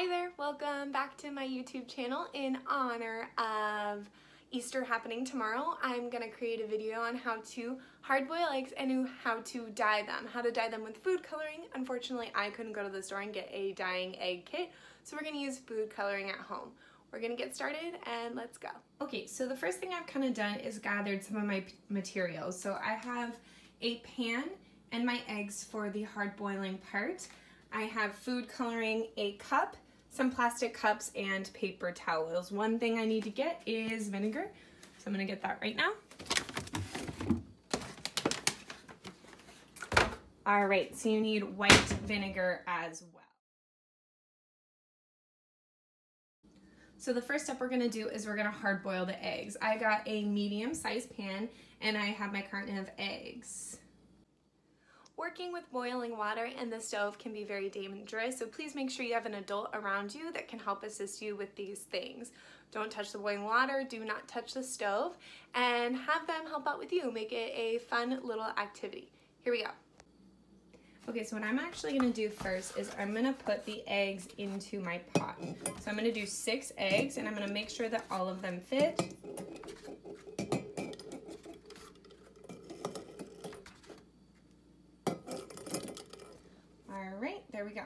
Hi there, welcome back to my YouTube channel. In honor of Easter happening tomorrow, I'm gonna create a video on how to hard boil eggs and how to dye them, how to dye them with food coloring. Unfortunately, I couldn't go to the store and get a dyeing egg kit, so we're gonna use food coloring at home. We're gonna get started and let's go. Okay, so the first thing I've kind of done is gathered some of my materials. So I have a pan and my eggs for the hard boiling part. I have food coloring, a cup, some plastic cups, and paper towels. One thing I need to get is vinegar, so I'm gonna get that right now. All right, so you need white vinegar as well. So the first step we're gonna do is we're gonna hard boil the eggs. I got a medium sized pan and I have my carton of eggs. Working with boiling water in the stove can be very dangerous, so please make sure you have an adult around you that can help assist you with these things. Don't touch the boiling water, do not touch the stove, and have them help out with you. Make it a fun little activity. Here we go. Okay, so what I'm actually gonna do first is I'm gonna put the eggs into my pot. So I'm gonna do six eggs and I'm gonna make sure that all of them fit. there we go.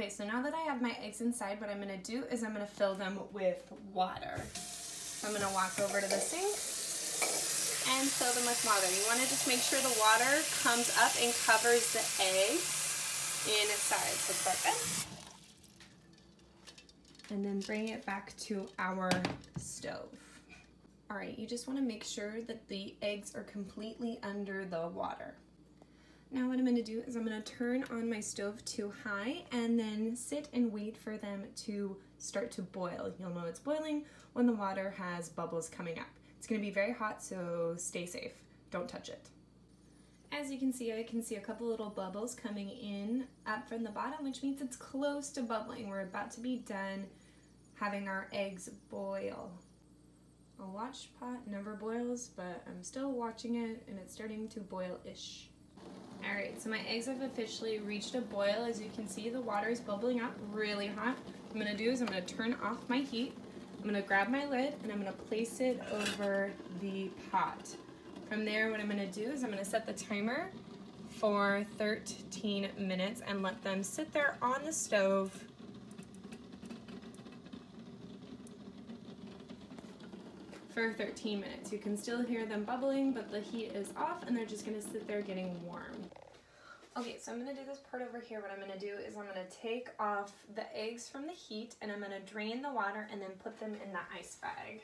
Okay, so now that I have my eggs inside, what I'm gonna do is I'm gonna fill them with water. I'm gonna walk over to the sink and fill them with water. You wanna just make sure the water comes up and covers the eggs inside. So put that And then bring it back to our stove. All right, you just wanna make sure that the eggs are completely under the water. Now what I'm gonna do is I'm gonna turn on my stove to high and then sit and wait for them to start to boil. You'll know it's boiling when the water has bubbles coming up. It's gonna be very hot, so stay safe. Don't touch it. As you can see, I can see a couple little bubbles coming in up from the bottom, which means it's close to bubbling. We're about to be done having our eggs boil. A watch pot never boils, but I'm still watching it and it's starting to boil-ish. All right, so my eggs have officially reached a boil. As you can see, the water is bubbling up really hot. What I'm gonna do is I'm gonna turn off my heat. I'm gonna grab my lid and I'm gonna place it over the pot. From there, what I'm gonna do is I'm gonna set the timer for 13 minutes and let them sit there on the stove for 13 minutes. You can still hear them bubbling, but the heat is off and they're just gonna sit there getting warm. Okay, so I'm gonna do this part over here. What I'm gonna do is I'm gonna take off the eggs from the heat and I'm gonna drain the water and then put them in the ice bag.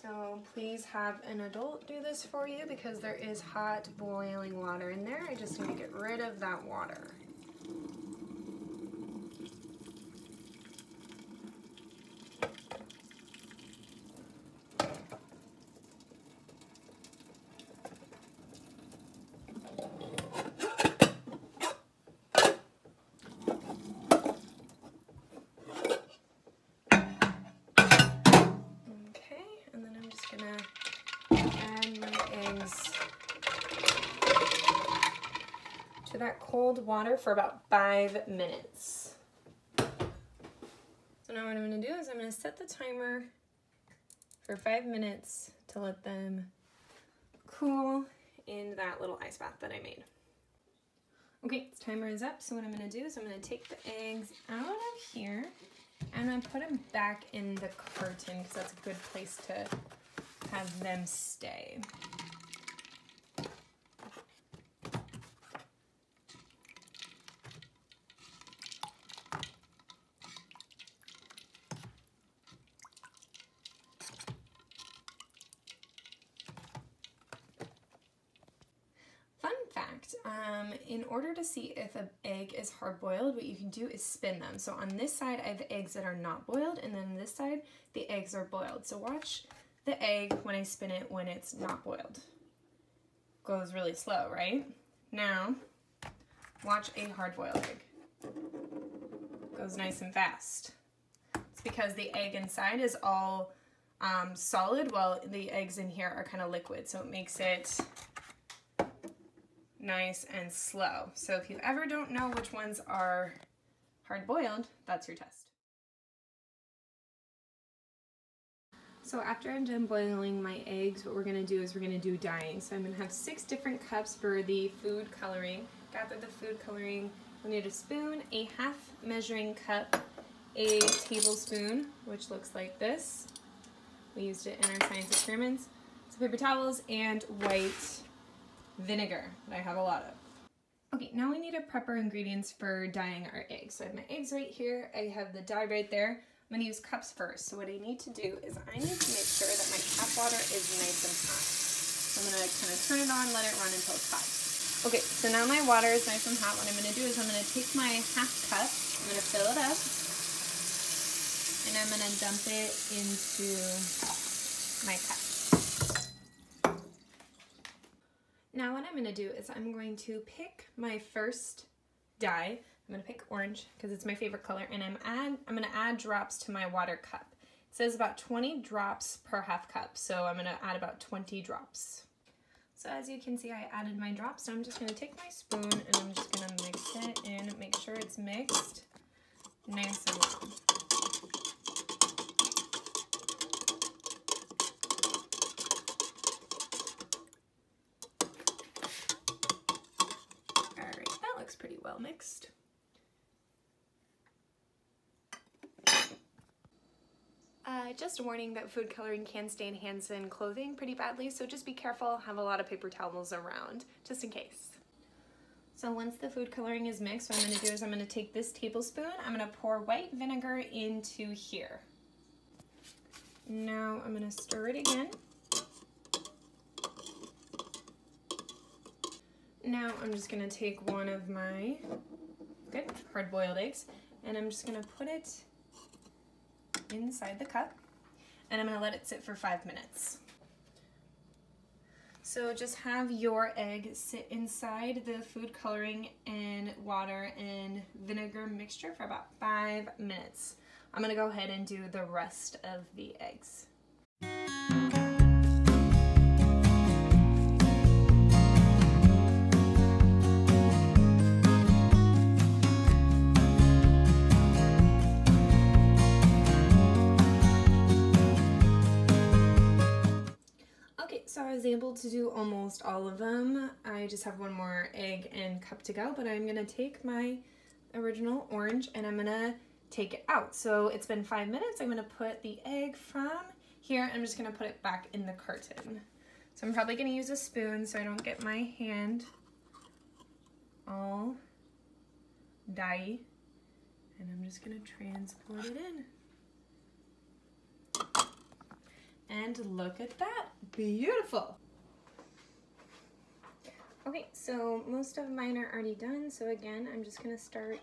So please have an adult do this for you because there is hot boiling water in there. I just need to get rid of that water. Cold water for about five minutes. So now what I'm gonna do is I'm gonna set the timer for five minutes to let them cool in that little ice bath that I made. Okay, timer is up, so what I'm gonna do is I'm gonna take the eggs out of here and I'm put them back in the carton because that's a good place to have them stay. Um, in order to see if an egg is hard boiled, what you can do is spin them. So on this side, I have eggs that are not boiled, and then this side, the eggs are boiled. So watch the egg when I spin it when it's not boiled. Goes really slow, right? Now, watch a hard boiled egg. Goes nice and fast. It's because the egg inside is all um, solid while the eggs in here are kind of liquid. So it makes it nice and slow. So if you ever don't know which ones are hard boiled, that's your test. So after I'm done boiling my eggs, what we're gonna do is we're gonna do dyeing. So I'm gonna have six different cups for the food coloring. Gather the food coloring. we need a spoon, a half measuring cup, a tablespoon, which looks like this. We used it in our science experiments. Some paper towels and white vinegar that I have a lot of. Okay, now we need to prep our ingredients for dyeing our eggs. So I have my eggs right here. I have the dye right there. I'm to use cups first. So what I need to do is I need to make sure that my tap water is nice and hot. So I'm to kind of turn it on, let it run until it's hot. Okay, so now my water is nice and hot. What I'm going to do is I'm going to take my half cup, I'm to fill it up, and I'm going to dump it into my cup. Now what I'm going to do is I'm going to pick my first dye. I'm going to pick orange because it's my favorite color and I'm add I'm going to add drops to my water cup. It says about 20 drops per half cup, so I'm going to add about 20 drops. So as you can see, I added my drops, so I'm just going to take my spoon and I'm just going to mix it in, make sure it's mixed nice and well. Well mixed. Uh, just a warning that food coloring can stain hands and clothing pretty badly, so just be careful, have a lot of paper towels around, just in case. So once the food coloring is mixed, what I'm going to do is I'm going to take this tablespoon, I'm going to pour white vinegar into here. Now I'm going to stir it again. Now I'm just gonna take one of my good hard-boiled eggs and I'm just gonna put it inside the cup and I'm gonna let it sit for five minutes. So just have your egg sit inside the food coloring and water and vinegar mixture for about five minutes. I'm gonna go ahead and do the rest of the eggs. Was able to do almost all of them. I just have one more egg and cup to go, but I'm gonna take my original orange and I'm gonna take it out. So it's been five minutes. I'm gonna put the egg from here. I'm just gonna put it back in the carton. So I'm probably gonna use a spoon so I don't get my hand all dye. And I'm just gonna transport it in. And look at that, beautiful. Okay, so most of mine are already done. So again, I'm just gonna start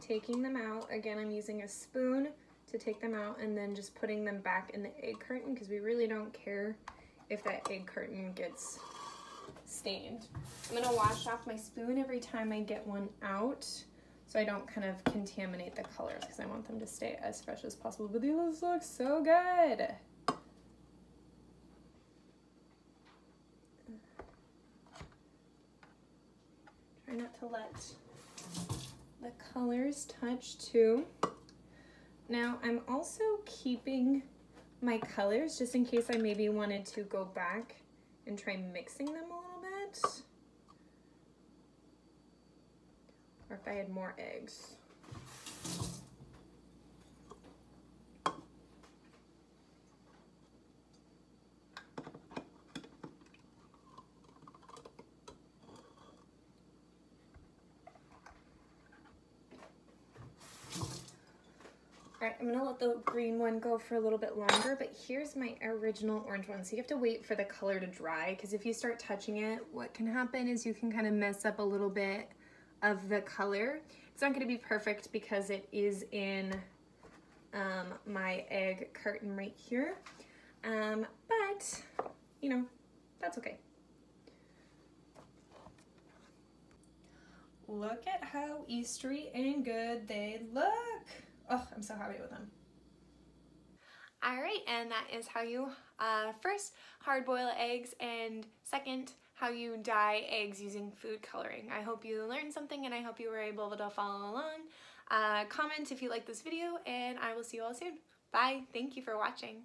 taking them out. Again, I'm using a spoon to take them out and then just putting them back in the egg carton because we really don't care if that egg carton gets stained. I'm gonna wash off my spoon every time I get one out so I don't kind of contaminate the colors because I want them to stay as fresh as possible. But these look so good. Try not let the colors touch too. Now I'm also keeping my colors just in case I maybe wanted to go back and try mixing them a little bit. Or if I had more eggs. All right, I'm gonna let the green one go for a little bit longer, but here's my original orange one. So you have to wait for the color to dry because if you start touching it, what can happen is you can kind of mess up a little bit of the color. It's not gonna be perfect because it is in um, my egg carton right here. Um, but, you know, that's okay. Look at how Eastery and good they look. Oh, I'm so happy with them. All right, and that is how you uh, first hard boil eggs and second how you dye eggs using food coloring. I hope you learned something and I hope you were able to follow along. Uh, comment if you like this video and I will see you all soon. Bye. Thank you for watching.